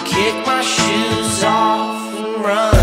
kick my shoes off and run.